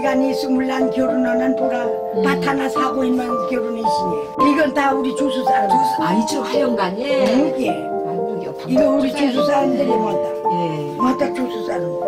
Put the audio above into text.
시간이 스물난 결혼하는 보라 음. 밭 하나 사고 있는 결혼이시네 이건 다 우리 조수 사람 아 이쪽 하영간이 예. 예. 이거 우리 조수 사람들이 맞다 맞다 조수 사람